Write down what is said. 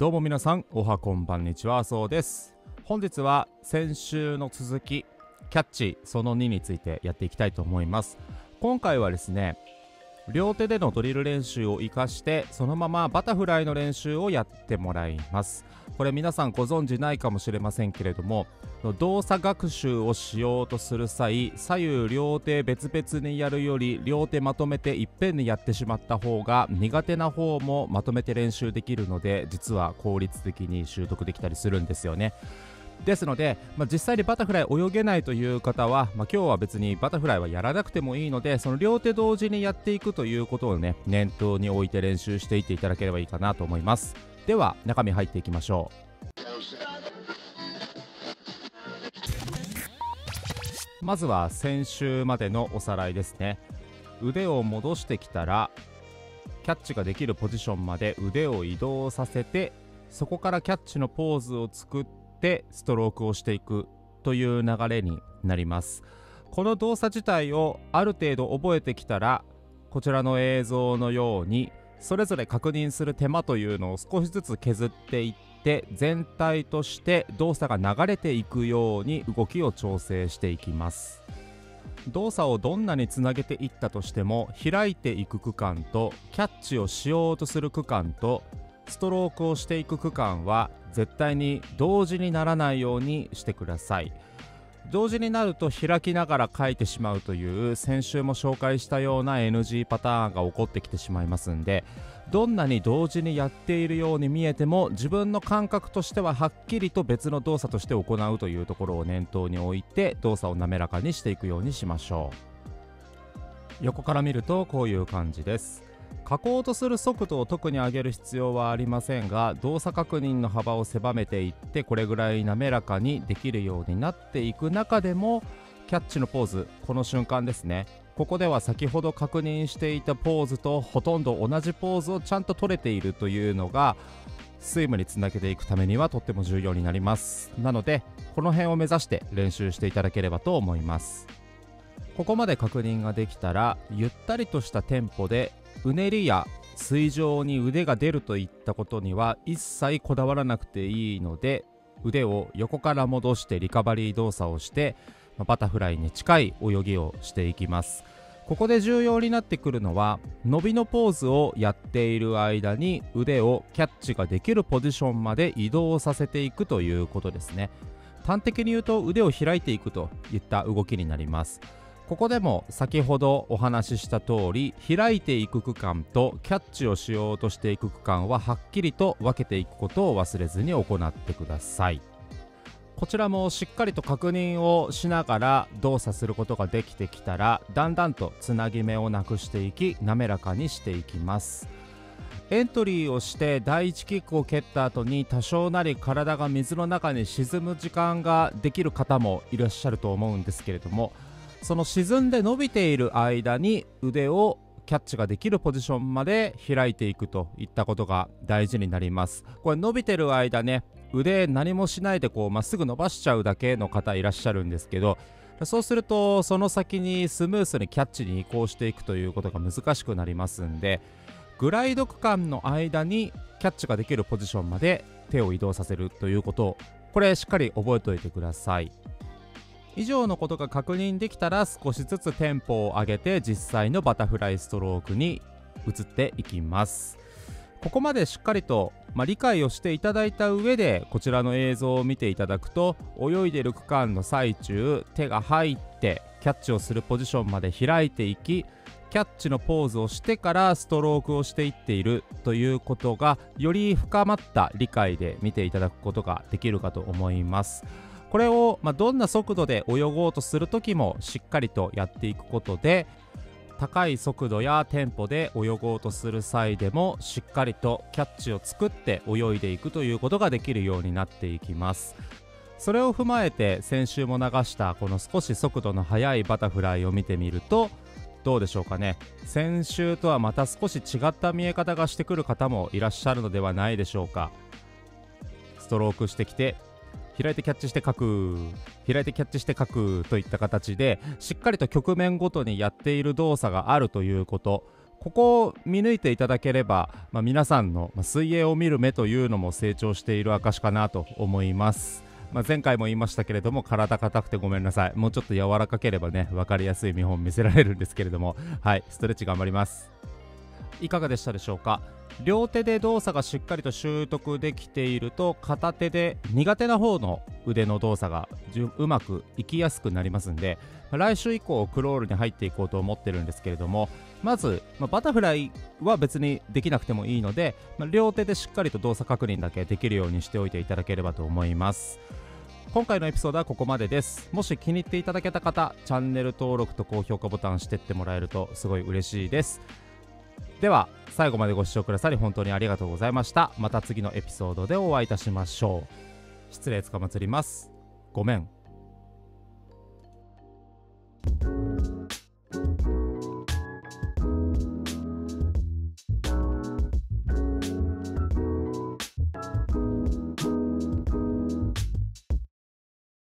どうも皆さんおはこんばんにちはそうです。本日は先週の続きキャッチその2についてやっていきたいと思います。今回はですね両手でのドリル練習を活かしてそのままバタフライの練習をやってもらいます。これ皆さんご存知ないかもしれませんけれども動作学習をしようとする際左右両手別々にやるより両手まとめていっぺんにやってしまった方が苦手な方もまとめて練習できるので実は効率的に習得できたりするんですよね。ですので、まあ、実際にバタフライ泳げないという方は、まあ、今日は別にバタフライはやらなくてもいいのでその両手同時にやっていくということをね念頭に置いて練習していっていただければいいかなと思います。では中身入っていきましょう。まずは先週までのおさらいですね。腕を戻してきたらキャッチができるポジションまで腕を移動させてそこからキャッチのポーズを作ってってストロークをしていくという流れになります。この動作自体をある程度覚えてきたらこちらの映像のようにそれぞれ確認する手間というのを少しずつ削っていって全体として動作が流れていくように動きを調整していきます。動作をどんなにつなげていったとしても開いていく区間とキャッチをしようとする区間とストロークをしていく区間は絶対に同時にならないようにしてください。同時になると開きながら書いてしまうという先週も紹介したような NG パターンが起こってきてしまいますんでどんなに同時にやっているように見えても自分の感覚としてははっきりと別の動作として行うというところを念頭に置いて動作を滑らかにしていくようにしましょう。横から見るとこういう感じです。書こうとする速度を特に上げる必要はありませんが動作確認の幅を狭めていってこれぐらい滑らかにできるようになっていく中でもキャッチのポーズこの瞬間ですね。ここでは先ほど確認していたポーズとほとんど同じポーズをちゃんと取れているというのがスイムにつなげていくためにはとっても重要になります。なのでこの辺を目指して練習していただければと思います。ここまで確認ができたらゆったりとしたテンポでうねりや水上に腕が出るといったことには一切こだわらなくていいので腕を横から戻してリカバリー動作をしてバタフライに近い泳ぎをしていきます。ここで重要になってくるのは伸びのポーズをやっている間に腕をキャッチができるポジションまで移動させていくということですね。端的に言うと腕を開いていくといった動きになります。ここでも先ほどお話しした通り開いていく区間とキャッチをしようとしていく区間ははっきりと分けていくことを忘れずに行ってください。こちらもしっかりと確認をしながら動作することができてきたらだんだんとつなぎ目をなくしていき滑らかにしていきます。エントリーをして第1キックを蹴った後に多少なり体が水の中に沈む時間ができる方もいらっしゃると思うんですけれどもその沈んで伸びている間に腕をキャッチができるポジションまで開いていくといったことが大事になります。これ伸びてる間ね腕何もしないでこうまっすぐ伸ばしちゃうだけの方いらっしゃるんですけどそうするとその先にスムースにキャッチに移行していくということが難しくなりますんでグライド区間の間にキャッチができるポジションまで手を移動させるということをこれしっかり覚えておいてください。以上のことが確認できたら少しずつテンポを上げて実際のバタフライストロークに移っていきますここまでしっかりと、まあ、理解をしていただいた上でこちらの映像を見ていただくと泳いでる区間の最中手が入ってキャッチをするポジションまで開いていきキャッチのポーズをしてからストロークをしていっているということがより深まった理解で見ていただくことができるかと思います。これを、まあ、どんな速度で泳ごうとする時もしっかりとやっていくことで高い速度やテンポで泳ごうとする際でもしっかりとキャッチを作って泳いでいくということができるようになっていきます。それを踏まえて先週も流したこの少し速度の速いバタフライを見てみるとどうでしょうかね。先週とはまた少し違った見え方がしてくる方もいらっしゃるのではないでしょうか。ストロークしてきて開いてキャッチして書く開いてキャッチして書くといった形でしっかりと局面ごとにやっている動作があるということ。ここを見抜いていただければ、まあ、皆さんの水泳を見る目というのも成長している証かなと思います。まあ、前回も言いましたけれども体硬くてごめんなさい。もうちょっと柔らかければね分かりやすい見本見せられるんですけれども。はいストレッチ頑張ります。いかがでしたでしょうか？両手で動作がしっかりと習得できていると片手で苦手な方の腕の動作がうまくいきやすくなりますんで来週以降クロールに入っていこうと思ってるんですけれどもまず、まあ、バタフライは別にできなくてもいいので、まあ、両手でしっかりと動作確認だけできるようにしておいていただければと思います。今回のエピソードはここまでです。もし気に入っていただけた方チャンネル登録と高評価ボタンしてってもらえるとすごい嬉しいです。では最後までご視聴くださり本当にありがとうございました。また次のエピソードでお会いいたしましょう。失礼つかまつります。ごめん。